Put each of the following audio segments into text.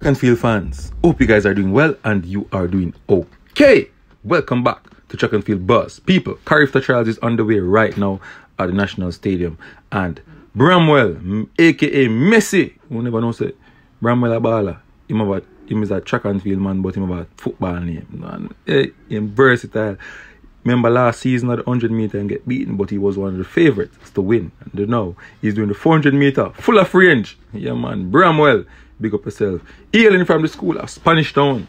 and field fans. Hope you guys are doing well and you are doing okay. Welcome back to Track and Field Buzz. People, Carifta Trials is underway right now at the National Stadium. And Bramwell, aka Messi, who never know say Bramwell a baller. Him about him is a track and field man, but him about football name. Man, eh, him versatile. Remember last season at the 100 meter and get beaten, but he was one of the favorites to win. And now he's doing the 400 meter full of range. Yeah, man. Bramwell, big up yourself. Hailing from the school of Spanish Town.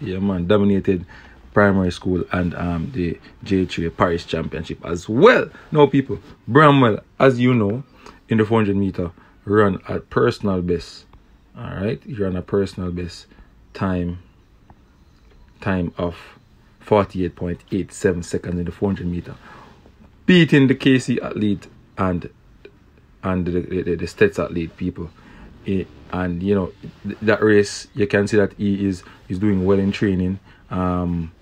Yeah, man. Dominated primary school and um, the J3 Paris Championship as well. Now, people, Bramwell, as you know, in the 400 meter, run at personal best. All right, he ran a personal best time time of 48.87 seconds in the 400 meter, beating the KC athlete and and the, the, the STETHS athlete people. Eh, and you know that race, you can see that he is is doing well in training. Um,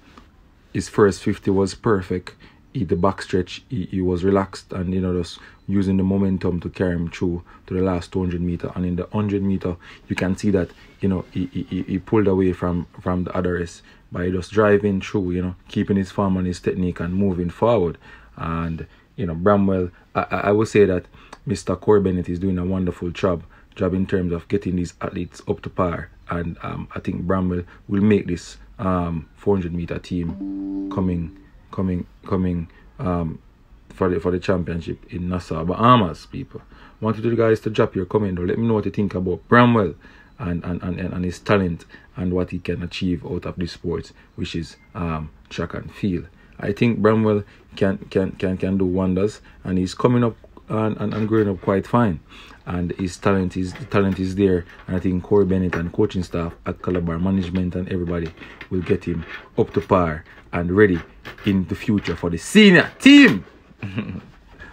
his first 50 was perfect. He, the backstretch, he, he was relaxed and you know just using the momentum to carry him through to the last 200 meter. And in the 100 meter, you can see that you know he, he, he pulled away from from the other race by just driving through, you know, keeping his form and his technique and moving forward. And you know, Bramwell, I, I would say that Mr. Corey Bennett is doing a wonderful job job in terms of getting these athletes up to par. And um, I think Bramwell will make this um, 400 meter team coming, coming, coming um, for the for the championship in Nassau, Bahamas. People, wanted you guys to drop your comment or let me know what you think about Bramwell and and, and, and his talent and what he can achieve out of this sport, which is um, track and field. I think Bramwell can can can can do wonders, and he's coming up and, and, and growing up quite fine. And his talent is talent is there, and I think Corey Bennett and coaching staff at Calabar management and everybody will get him up to par and ready in the future for the senior team.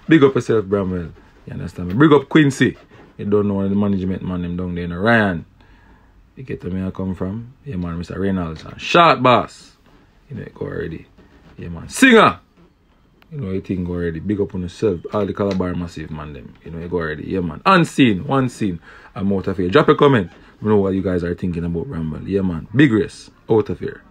Big up yourself, Bramwell. You understand me? Big up Quincy. You don't know the management man them down there in Ryan. You get to where I come from? Yeah man, Mr. Reynolds and Short Boss. You know it go already. Yeah man. Singer! You know you think go already. Big up on yourself. All the Calabar massive man them. You know you go already. Yeah man. Unseen, one scene. I'm out of here. Drop a comment. You know what you guys are thinking about Ramble. Yeah man. Big race. Out of here.